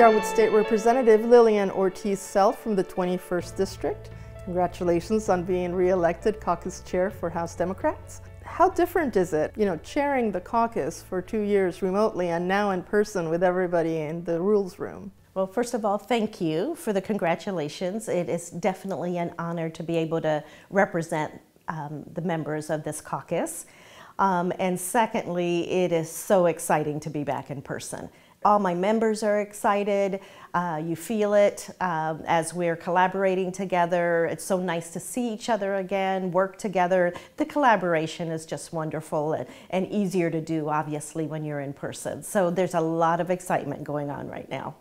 are with State Representative Lillian Ortiz Self from the 21st District. Congratulations on being re-elected caucus chair for House Democrats. How different is it, you know, chairing the caucus for two years remotely and now in person with everybody in the rules room? Well, first of all, thank you for the congratulations. It is definitely an honor to be able to represent um, the members of this caucus. Um, and secondly, it is so exciting to be back in person. All my members are excited. Uh, you feel it uh, as we're collaborating together. It's so nice to see each other again, work together. The collaboration is just wonderful and, and easier to do, obviously, when you're in person. So there's a lot of excitement going on right now.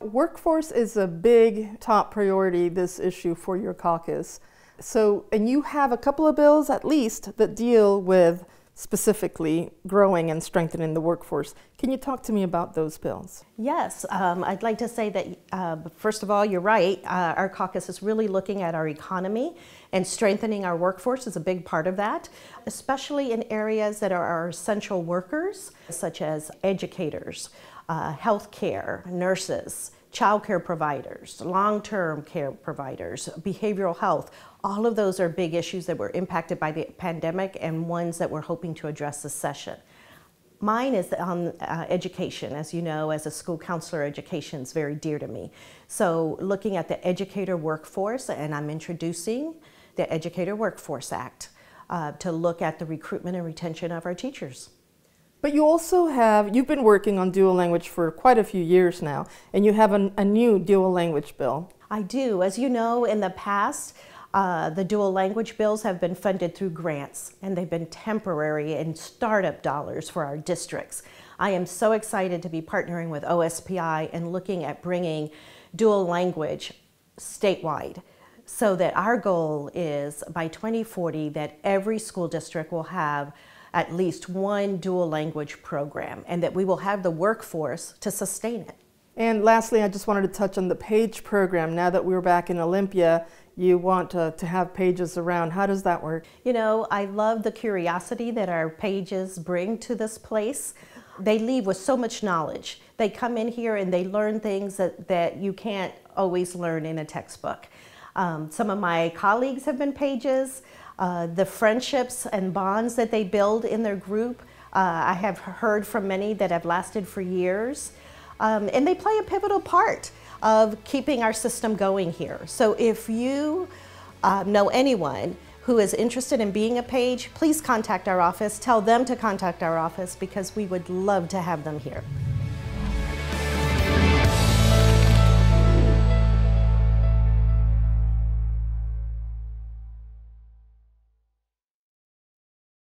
Workforce is a big top priority, this issue for your caucus. So, and you have a couple of bills at least that deal with specifically growing and strengthening the workforce. Can you talk to me about those bills? Yes, um, I'd like to say that, uh, first of all, you're right. Uh, our caucus is really looking at our economy and strengthening our workforce is a big part of that, especially in areas that are our essential workers, such as educators, uh, healthcare, nurses, child care providers, long-term care providers, behavioral health, all of those are big issues that were impacted by the pandemic and ones that we're hoping to address this session. Mine is on uh, education. As you know, as a school counselor, education is very dear to me. So looking at the educator workforce, and I'm introducing the Educator Workforce Act uh, to look at the recruitment and retention of our teachers. But you also have, you've been working on dual language for quite a few years now, and you have a, a new dual language bill. I do. As you know, in the past, uh, the dual language bills have been funded through grants, and they've been temporary and startup dollars for our districts. I am so excited to be partnering with OSPI and looking at bringing dual language statewide so that our goal is by 2040 that every school district will have at least one dual language program and that we will have the workforce to sustain it. And lastly, I just wanted to touch on the PAGE program. Now that we're back in Olympia, you want to, to have pages around. How does that work? You know, I love the curiosity that our pages bring to this place. They leave with so much knowledge. They come in here and they learn things that, that you can't always learn in a textbook. Um, some of my colleagues have been pages. Uh, the friendships and bonds that they build in their group, uh, I have heard from many that have lasted for years. Um, and they play a pivotal part of keeping our system going here. So if you uh, know anyone who is interested in being a page, please contact our office. Tell them to contact our office because we would love to have them here.